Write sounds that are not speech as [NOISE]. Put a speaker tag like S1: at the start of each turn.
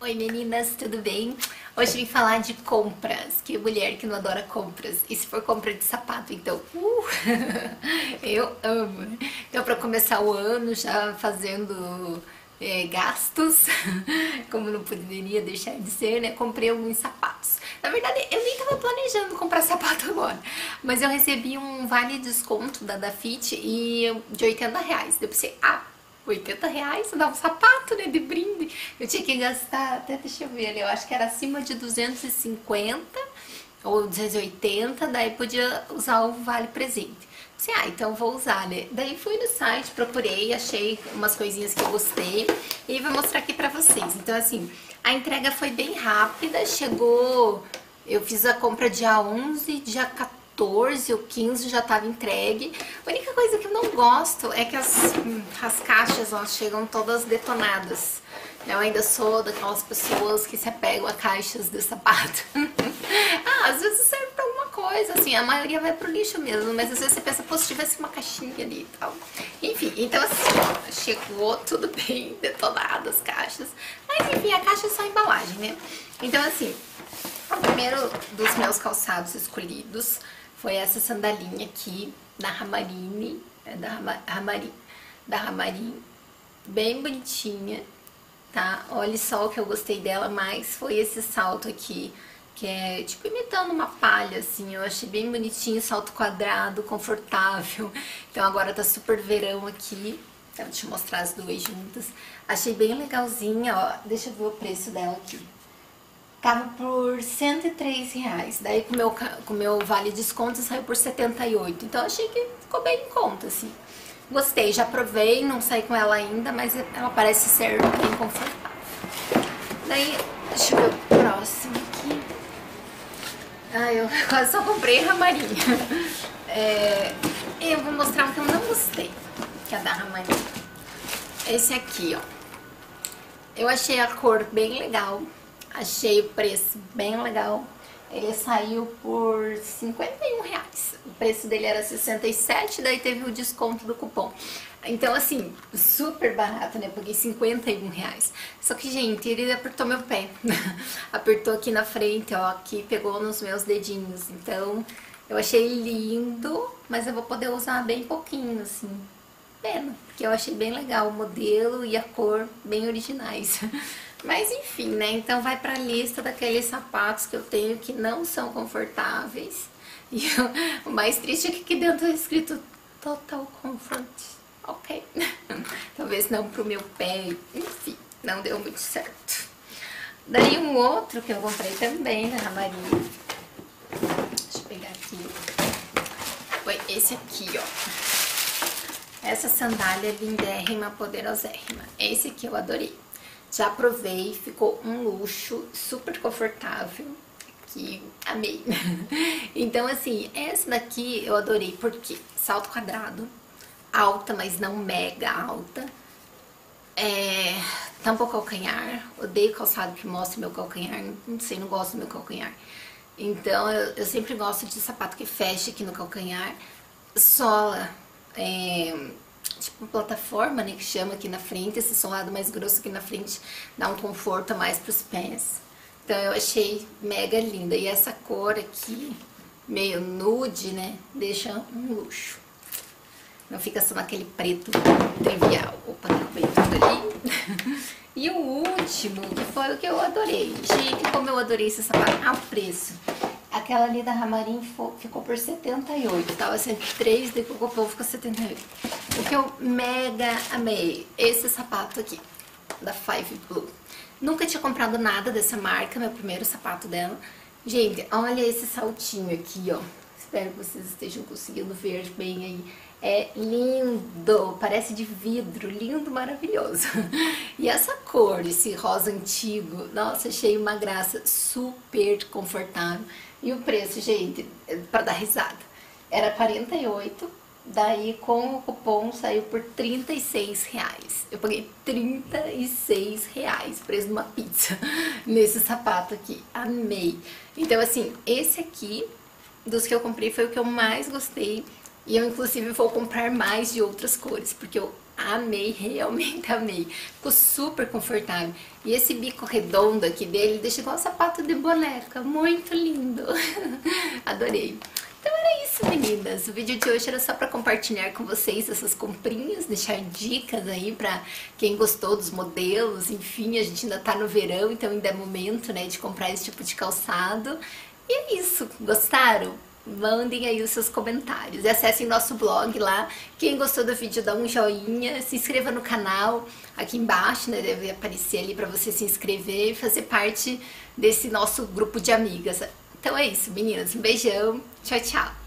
S1: Oi meninas, tudo bem? Hoje vim falar de compras, que mulher que não adora compras. E se for compra de sapato, então, uh, [LAUGHS] eu amo. Então pra começar o ano já fazendo é, gastos, [LAUGHS] como não poderia deixar de ser, né? Comprei alguns sapatos. Na verdade, eu nem tava planejando comprar sapato [LAUGHS] agora, mas eu recebi um vale desconto da Dafit e de 80 reais. Eu pensei, ah, 80 reais, dá um sapato, né, de brinde. Eu tinha que gastar, até deixa eu ver ali, eu acho que era acima de 250 ou 280, daí podia usar o vale presente. Assim, ah, então vou usar, né? Daí fui no site, procurei, achei umas coisinhas que eu gostei e vou mostrar aqui pra vocês. Então, assim, a entrega foi bem rápida, chegou... Eu fiz a compra dia 11, dia 14 14 ou 15 já estava entregue. A única coisa que eu não gosto é que as, as caixas elas chegam todas detonadas. Eu ainda sou daquelas pessoas que se apegam a caixas de sapato. [LAUGHS] ah, às vezes serve pra alguma coisa, assim, a maioria vai pro lixo mesmo, mas às vezes você pensa, pô, se tivesse uma caixinha ali e tal. Enfim, então assim, chegou tudo [LAUGHS] bem detonado as caixas. Mas enfim, a caixa é só embalagem, né? Então assim, o primeiro dos meus calçados escolhidos foi essa sandalinha aqui da Ramarine, é da Ramarim, da Ramarim, bem bonitinha, tá? Olha só o que eu gostei dela mais, foi esse salto aqui, que é tipo imitando uma palha, assim, eu achei bem bonitinho, salto quadrado, confortável, então agora tá super verão aqui, então deixa eu mostrar as duas juntas, achei bem legalzinha, ó, deixa eu ver o preço dela aqui. Tava por 103 reais. Daí com meu, o meu vale desconto saiu por 78. Então achei que ficou bem em conta, assim. Gostei, já provei, não saí com ela ainda, mas ela parece ser bem confortável. Daí, deixa eu ver o próximo aqui. Ah, eu [LAUGHS] quase só comprei ramarinha. É, eu vou mostrar um que eu não gostei, que é da ramarinha. Esse aqui, ó. Eu achei a cor bem legal, Achei o preço bem legal. Ele saiu por 51 reais. O preço dele era 67, daí teve o desconto do cupom. Então, assim, super barato, né? Paguei 51 reais. Só que, gente, ele apertou meu pé. [LAUGHS] apertou aqui na frente, ó, aqui pegou nos meus dedinhos. Então, eu achei lindo, mas eu vou poder usar bem pouquinho, assim. Pena, porque eu achei bem legal o modelo e a cor bem originais. [LAUGHS] Mas enfim, né? Então vai pra lista daqueles sapatos que eu tenho que não são confortáveis. [LAUGHS] E o mais triste é que aqui dentro é escrito Total Comfort. Ok. [LAUGHS] Talvez não pro meu pé. Enfim, não deu muito certo. Daí um outro que eu comprei também na Maria. Deixa eu pegar aqui. Foi esse aqui, ó. Essa sandália lindérrima, poderosérrima. Esse aqui eu adorei. Já provei, ficou um luxo, super confortável, que amei. [LAUGHS] então assim, essa daqui eu adorei porque salto quadrado, alta, mas não mega alta. É, tampa o calcanhar, odeio calçado que mostre meu calcanhar, não sei, não gosto do meu calcanhar. Então eu, eu sempre gosto de sapato que feche aqui no calcanhar. Sola, é, tipo plataforma, né, que chama aqui na frente, esse solado mais grosso aqui na frente dá um conforto a mais pros pés. Então eu achei mega linda. E essa cor aqui, meio nude, né, deixa um luxo. Não fica só naquele preto trivial. Opa, derrubei tudo ali. [LAUGHS] e o último, que foi o que eu adorei. Gente, como eu adorei esse sapato. Ah, o preço. Aquela ali da Ramarim ficou por 78, tava 103, daí o Cocopom ficou 78. O que eu mega amei, esse sapato aqui, da Five Blue. Nunca tinha comprado nada dessa marca, meu primeiro sapato dela. Gente, olha esse saltinho aqui, ó. Espero que vocês estejam conseguindo ver bem aí. É lindo, parece de vidro, lindo, maravilhoso. [LAUGHS] E essa cor, esse rosa antigo, nossa, achei uma graça, super confortável. E o preço, gente, é para dar risada, era 48, daí com o cupom saiu por 36 reais. Eu paguei 36 reais, preço de uma pizza, [LAUGHS] nesse sapato aqui, amei. Então assim, esse aqui, dos que eu comprei, foi o que eu mais gostei. E eu inclusive vou comprar mais de outras cores, porque eu amei, [LAUGHS] realmente amei. Ficou super confortável. E esse bico redondo aqui dele deixa igual um sapato de boneca, muito lindo. [LAUGHS] Adorei. Então era isso, meninas. O vídeo de hoje era só para compartilhar com vocês essas comprinhas, deixar dicas aí para quem gostou dos modelos. Enfim, a gente ainda tá no verão, então ainda é momento, né, de comprar esse tipo de calçado. E é isso. Gostaram? Mandem aí os seus comentários e acessem nosso blog lá. Quem gostou do vídeo, dá um joinha, se inscreva no canal. Aqui embaixo, né, deve aparecer ali para você se inscrever e fazer parte desse nosso grupo de amigas. Então é isso, meninas. Um beijão. Tchau, tchau.